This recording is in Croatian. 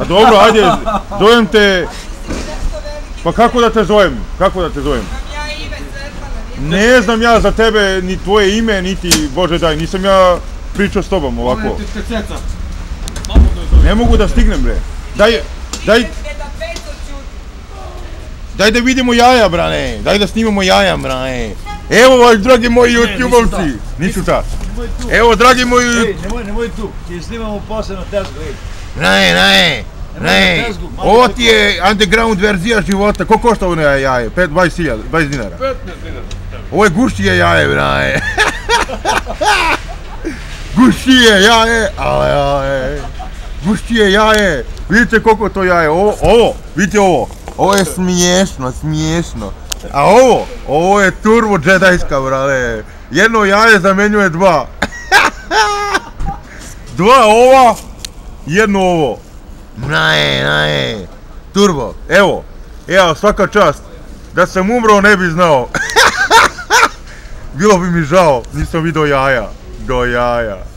A dobro, ajde, zovem te... Pa kako da te zovem? Kako da te zovem? Ne znam ja za tebe ni tvoje ime, niti, bože daj, nisam ja pričao s tobom ovako. Ne mogu da stignem bre. Daj, daj, daj da vidimo jaja brane, daj da snimamo jaja brane. Evo vas dragi moji youtubovci. Nisu ta. Evo dragi moji... Ej, nemoj, nemoj tu. Ti snimamo posebno tezgu, ej. Ne, ne, ne. Ovo ti je underground verzija života. Koliko košta ono jaje? 5, 20 hiljada, 20 dinara. 15 dinara. Ovo je gušije jaje, brane. gušije jaje, ale, ale. Gušije jaje. Vidite koliko to jaje. Ovo, ovo, vidite ovo. Ovo je smiješno, smiješno. A ovo, ovo je turbo džedajska, brale. Jedno jaje zamenjuje dva. dva ova, jedno ovo. Naje, naje. Turbo, evo. Evo, svaka čast. Da sam umro ne bi znao. Bilo bi mi žao, nisam vidio jaja. Do jaja.